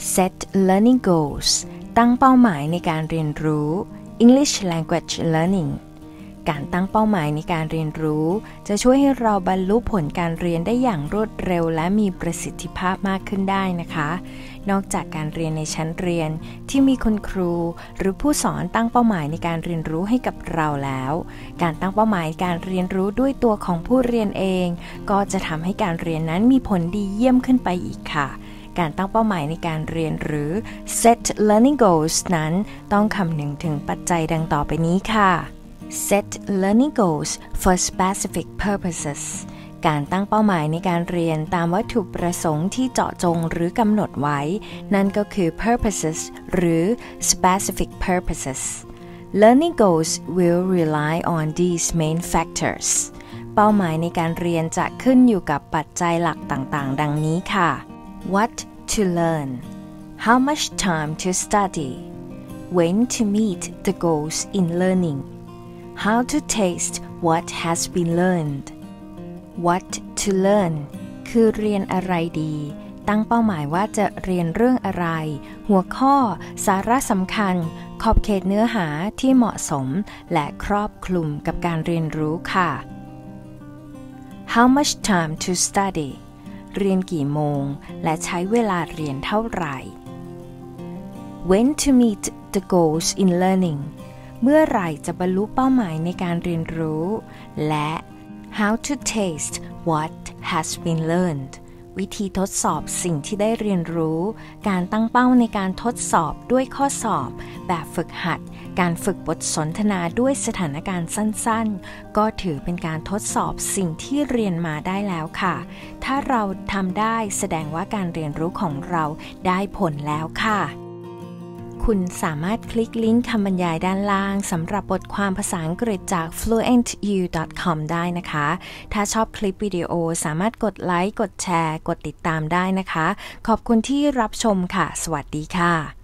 set learning goals ตั้งเป้าหมายในการเรียนรู้ English language learning การตั้งเป้าหมายในการเรียนรู้ จะช่วยให้เราบรรลุผลการเรียนได้อย่างรวดเร็วและมีประสิทธิภาพมากขึ้นได้นะคะ นอกจากการเรียนในชั้นเรียนที่มีคุณครู หรือผู้สอนตั้งเป้าหมายในการเรียนรู้ให้กับเราแล้ว การตั้งเป้าหมายการเรียนรู้ด้วยตัวของผู้เรียนเอง ก็จะทำให้การเรียนนั้นมีผลดีเยี่ยมขึ้นไปอีกค่ะ การตั้งเป้าหมายในการเรียนหรือ set learning goals นั้นต้องคำนึงถึงปัจจัยดังต่อไปนี้ค่ะ set learning goals for specific purposes การตั้งเป้าหมายในการเรียนตามวัตถุประสงค์ที่เจาะจงหรือกำหนดไว้ นั่นก็คือ purposes หรือ specific purposes learning goals will rely on these main factors เป้าหมายในการเรียนจะขึ้นอยู่กับปัจจัยหลักต่างๆ ดังนี้ค่ะ what to learn how much time to study when to meet the goals in learning how to taste what has been learned what to learn คือเรียนอะไรดี ตั้งเป้าหมายว่าจะเรียนเรื่องอะไร หัวข้อ สาระสำคัญ ขอบเขตเนื้อหาที่เหมาะสม และครอบคลุมกับการเรียนรู้ค่ะ how much time to study เรียนกี่โมง และใช้เวลาเรียนเท่าไหร่ when to meet the goals in learning เมื่อไหร่จะบรรลุเป้าหมายในการเรียนรู้ และ how to taste what has been learned วิธีทดสอบสิ่งที่ได้เรียนรู้ การตั้งเป้าในการทดสอบด้วยข้อสอบ แบบฝึกหัด การฝึกบทสนทนาด้วยสถานการณ์สั้นๆ ก็ถือเป็นการทดสอบสิ่งที่เรียนมาได้แล้วค่ะ ถ้าเราทำได้แสดงว่าการเรียนรู้ของเราได้ผลแล้วค่ะ คุณสามารถคลิกลิงก์คำบรรยายด้านล่างสำหรับบทความภาษาอังกฤษจาก fluentu.com ได้นะคะ ถ้าชอบคลิปวิดีโอสามารถกดไลค์ กดแชร์ กดติดตามได้นะคะ ขอบคุณที่รับชมค่ะ สวัสดีค่ะ